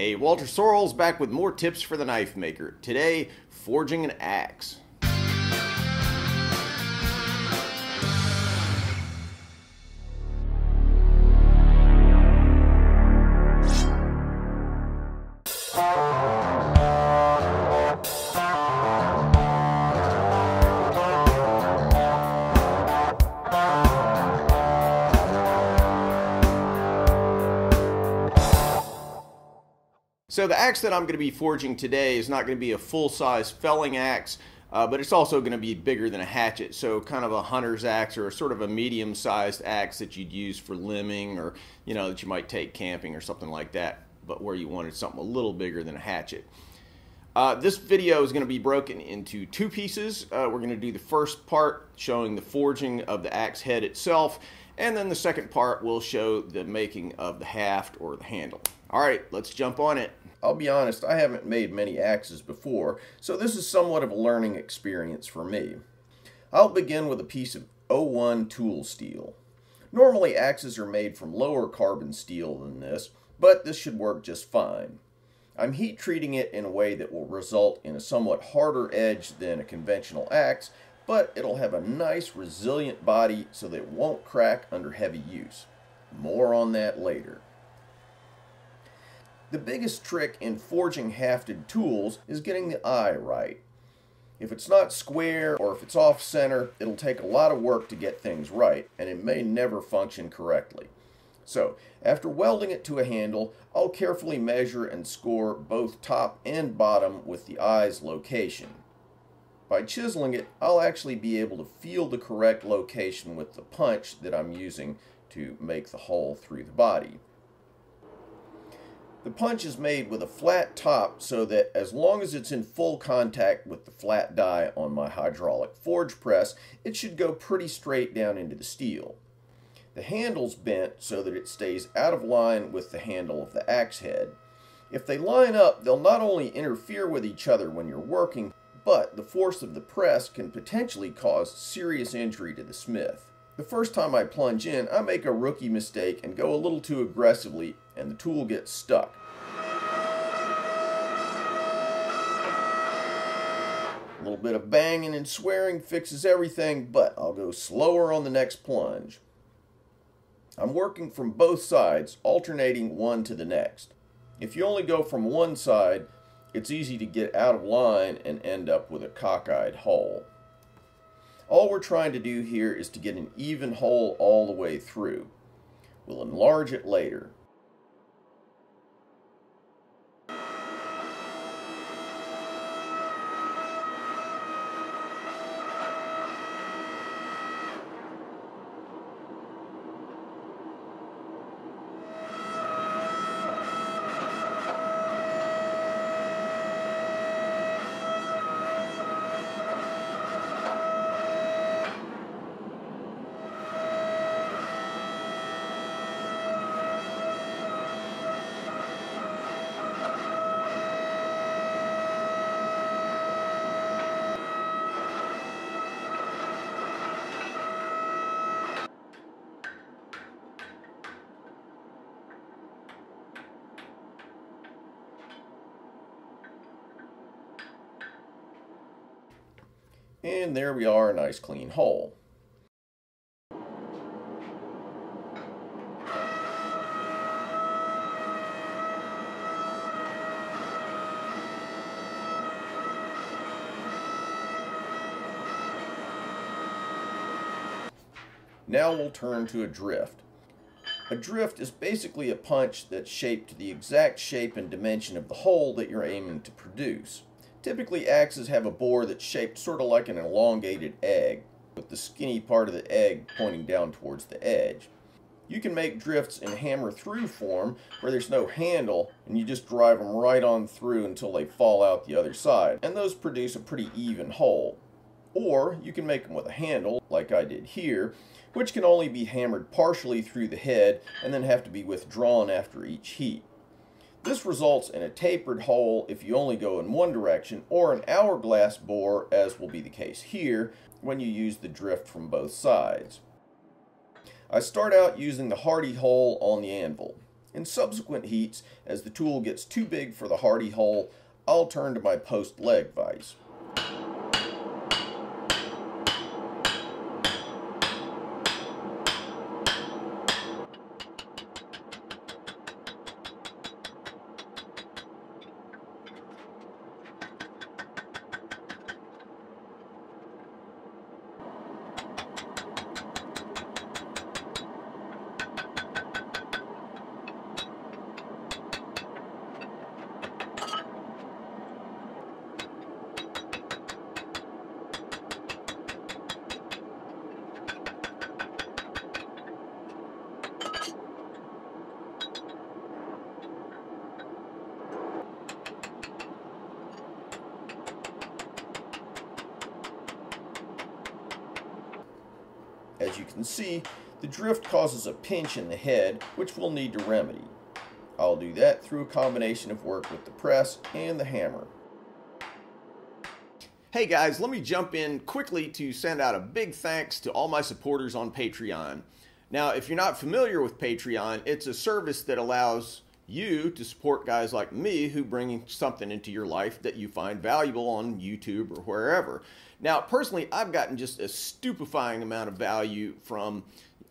Hey, Walter Sorrells back with more tips for the knife maker. Today, forging an axe. So the axe that I'm going to be forging today is not going to be a full-size felling axe, uh, but it's also going to be bigger than a hatchet. So kind of a hunter's axe or a sort of a medium-sized axe that you'd use for limbing or, you know, that you might take camping or something like that, but where you wanted something a little bigger than a hatchet. Uh, this video is going to be broken into two pieces. Uh, we're going to do the first part showing the forging of the axe head itself, and then the second part will show the making of the haft or the handle. All right, let's jump on it. I'll be honest, I haven't made many axes before, so this is somewhat of a learning experience for me. I'll begin with a piece of 01 tool steel. Normally axes are made from lower carbon steel than this, but this should work just fine. I'm heat treating it in a way that will result in a somewhat harder edge than a conventional axe, but it'll have a nice resilient body so that it won't crack under heavy use. More on that later. The biggest trick in forging hafted tools is getting the eye right. If it's not square or if it's off center, it'll take a lot of work to get things right, and it may never function correctly. So, after welding it to a handle, I'll carefully measure and score both top and bottom with the eye's location. By chiseling it, I'll actually be able to feel the correct location with the punch that I'm using to make the hole through the body. The punch is made with a flat top so that as long as it's in full contact with the flat die on my hydraulic forge press, it should go pretty straight down into the steel. The handle's bent so that it stays out of line with the handle of the axe head. If they line up, they'll not only interfere with each other when you're working, but the force of the press can potentially cause serious injury to the smith. The first time I plunge in, I make a rookie mistake and go a little too aggressively and the tool gets stuck. A little bit of banging and swearing fixes everything, but I'll go slower on the next plunge. I'm working from both sides, alternating one to the next. If you only go from one side, it's easy to get out of line and end up with a cockeyed hole. All we're trying to do here is to get an even hole all the way through. We'll enlarge it later. And there we are, a nice clean hole. Now we'll turn to a drift. A drift is basically a punch that's shaped to the exact shape and dimension of the hole that you're aiming to produce. Typically axes have a bore that's shaped sort of like an elongated egg, with the skinny part of the egg pointing down towards the edge. You can make drifts in hammer through form where there's no handle and you just drive them right on through until they fall out the other side, and those produce a pretty even hole. Or you can make them with a handle, like I did here, which can only be hammered partially through the head and then have to be withdrawn after each heat. This results in a tapered hole if you only go in one direction, or an hourglass bore, as will be the case here, when you use the drift from both sides. I start out using the Hardy hole on the anvil. In subsequent heats, as the tool gets too big for the hardy hole, I'll turn to my post leg vise. As you can see, the drift causes a pinch in the head, which we'll need to remedy. I'll do that through a combination of work with the press and the hammer. Hey guys, let me jump in quickly to send out a big thanks to all my supporters on Patreon. Now, if you're not familiar with Patreon, it's a service that allows you to support guys like me who bring something into your life that you find valuable on YouTube or wherever. Now, personally, I've gotten just a stupefying amount of value from,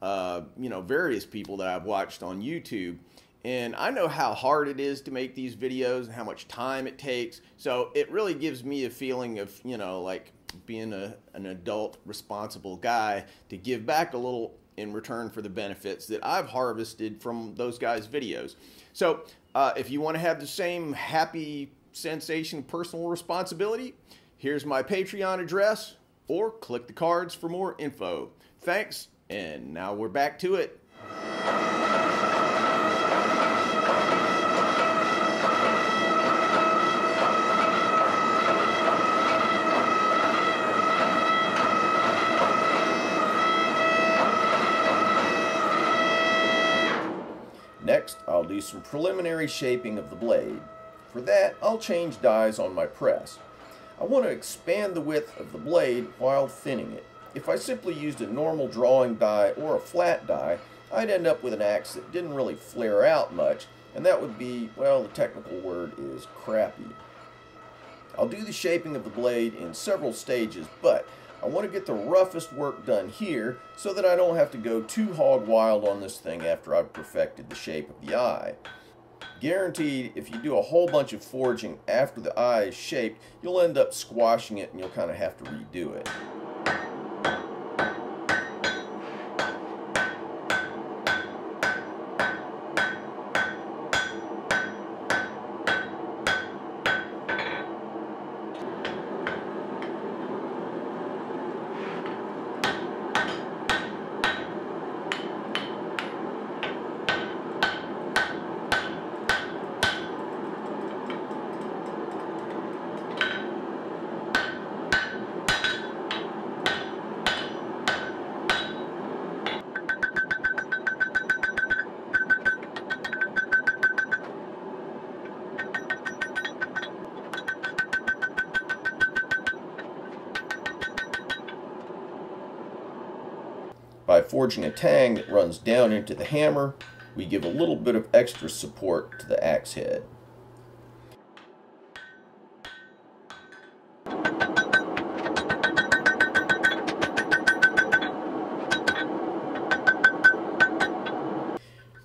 uh, you know, various people that I've watched on YouTube. And I know how hard it is to make these videos and how much time it takes. So it really gives me a feeling of, you know, like being a, an adult, responsible guy to give back a little in return for the benefits that I've harvested from those guys' videos. So uh, if you want to have the same happy sensation personal responsibility, here's my Patreon address or click the cards for more info. Thanks, and now we're back to it. Next, I'll do some preliminary shaping of the blade. For that, I'll change dies on my press. I want to expand the width of the blade while thinning it. If I simply used a normal drawing die or a flat die, I'd end up with an axe that didn't really flare out much, and that would be, well, the technical word is crappy. I'll do the shaping of the blade in several stages, but I want to get the roughest work done here so that I don't have to go too hog wild on this thing after I've perfected the shape of the eye. Guaranteed, if you do a whole bunch of forging after the eye is shaped, you'll end up squashing it and you'll kind of have to redo it. Forging a tang that runs down into the hammer, we give a little bit of extra support to the axe head.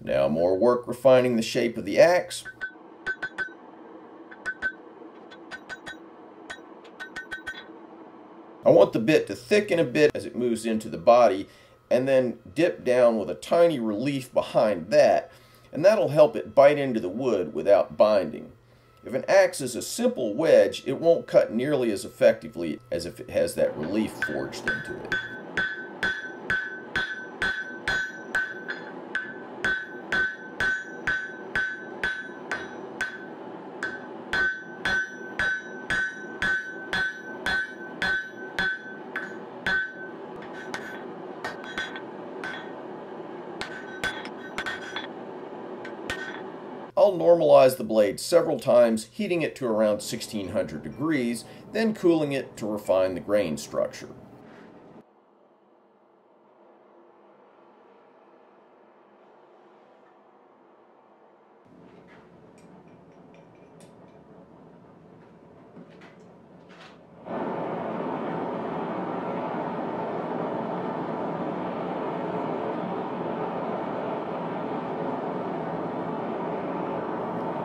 Now more work refining the shape of the axe. I want the bit to thicken a bit as it moves into the body and then dip down with a tiny relief behind that and that'll help it bite into the wood without binding. If an axe is a simple wedge, it won't cut nearly as effectively as if it has that relief forged into it. I'll normalize the blade several times, heating it to around 1600 degrees, then cooling it to refine the grain structure.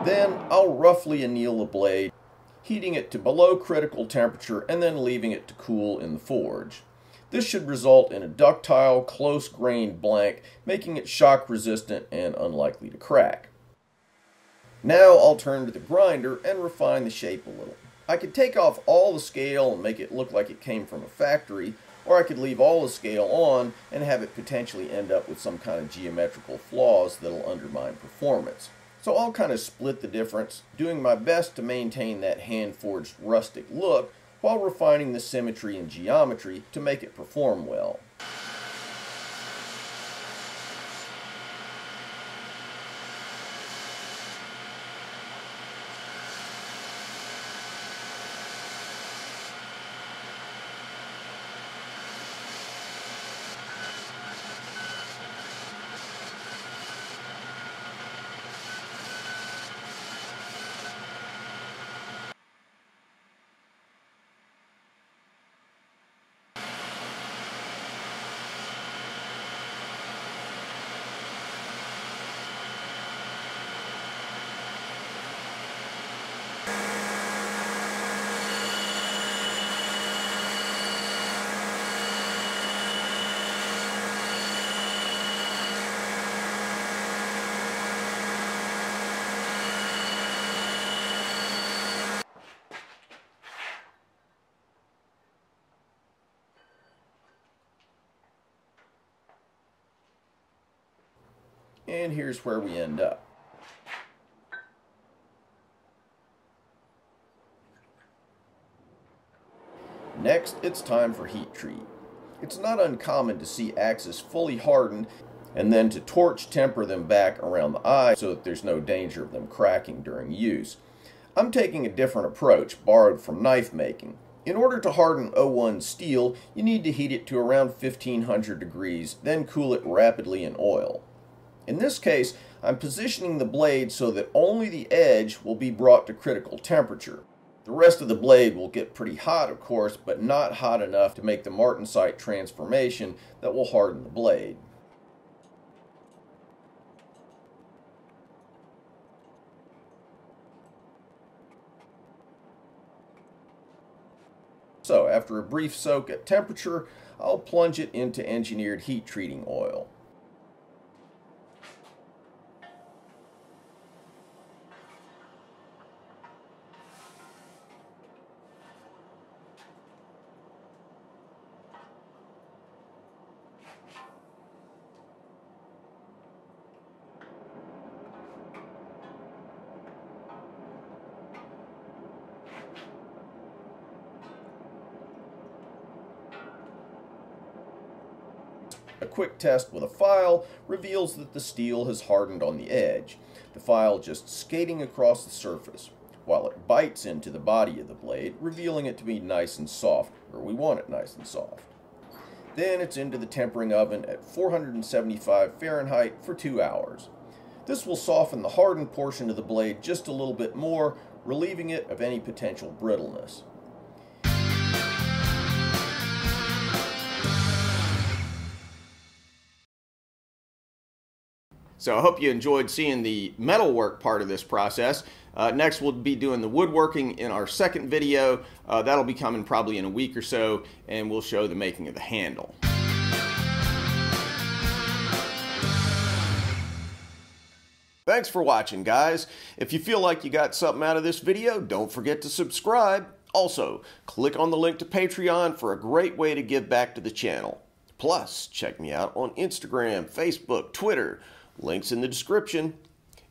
Then I'll roughly anneal the blade, heating it to below critical temperature and then leaving it to cool in the forge. This should result in a ductile, close-grained blank, making it shock resistant and unlikely to crack. Now I'll turn to the grinder and refine the shape a little. I could take off all the scale and make it look like it came from a factory, or I could leave all the scale on and have it potentially end up with some kind of geometrical flaws that'll undermine performance. So I'll kind of split the difference, doing my best to maintain that hand-forged rustic look while refining the symmetry and geometry to make it perform well. And here's where we end up. Next, it's time for heat treat. It's not uncommon to see axes fully hardened and then to torch temper them back around the eye so that there's no danger of them cracking during use. I'm taking a different approach borrowed from knife making. In order to harden 01 steel, you need to heat it to around 1500 degrees, then cool it rapidly in oil. In this case, I'm positioning the blade so that only the edge will be brought to critical temperature. The rest of the blade will get pretty hot, of course, but not hot enough to make the martensite transformation that will harden the blade. So after a brief soak at temperature, I'll plunge it into engineered heat treating oil. A quick test with a file reveals that the steel has hardened on the edge, the file just skating across the surface, while it bites into the body of the blade, revealing it to be nice and soft, where we want it nice and soft. Then it's into the tempering oven at 475 Fahrenheit for two hours. This will soften the hardened portion of the blade just a little bit more, relieving it of any potential brittleness. So I hope you enjoyed seeing the metalwork part of this process. Uh, next, we'll be doing the woodworking in our second video. Uh, that'll be coming probably in a week or so, and we'll show the making of the handle. Thanks for watching, guys. If you feel like you got something out of this video, don't forget to subscribe. Also, click on the link to Patreon for a great way to give back to the channel. Plus, check me out on Instagram, Facebook, Twitter, Links in the description.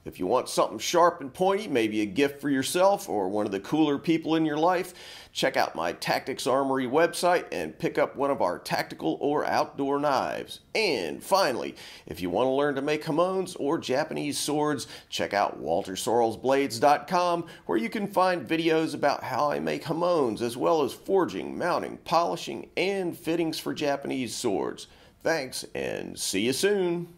If you want something sharp and pointy, maybe a gift for yourself or one of the cooler people in your life, check out my Tactix Armory website and pick up one of our tactical or outdoor knives. And finally, if you want to learn to make Hamons or Japanese swords, check out waltersorrellsblades.com where you can find videos about how I make Hamons as well as forging, mounting, polishing, and fittings for Japanese swords. Thanks and see you soon.